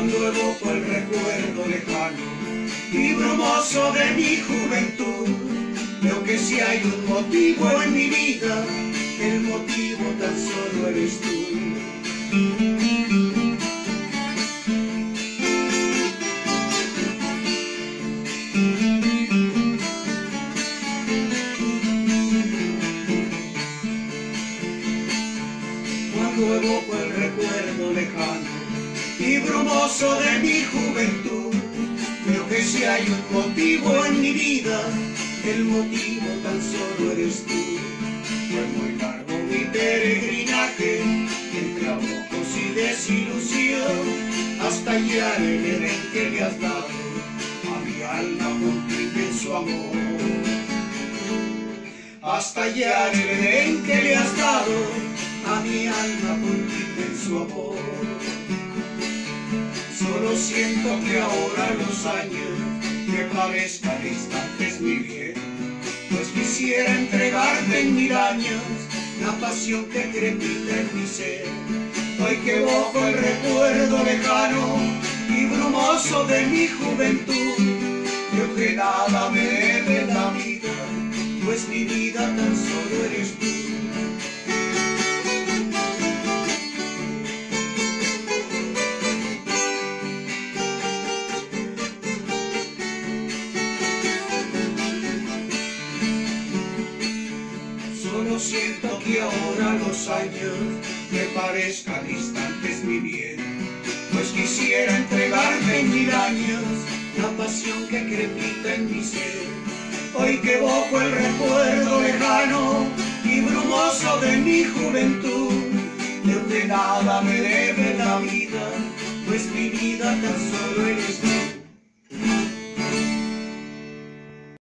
cuando evoco el recuerdo lejano y brumoso de mi juventud. Veo que si hay un motivo en mi vida, el motivo tan solo eres tú. Cuando evoco el recuerdo lejano y brumoso de mi juventud, veo que si hay un motivo en mi vida, el motivo tan solo eres tú. Fue muy largo mi peregrinaje entre abocos y desilusión, hasta hallar el Edén que le has dado a mi alma tu inmenso amor. Hasta hallar el Edén que le has siento que ahora los años me parezcan instantes mi bien, pues quisiera entregarte en mil años la pasión que crepita en mi ser. Hoy que evoco el recuerdo lejano y brumoso de mi juventud, creo que nada me debe la vida, pues mi vida tan solo eres tú. Siento que ahora los años me parezcan instantes mi bien, pues quisiera entregarte en mil años la pasión que crepita en mi ser. Hoy que evoco el recuerdo lejano y brumoso de mi juventud, de que nada me debe la vida, pues mi vida tan solo eres tú.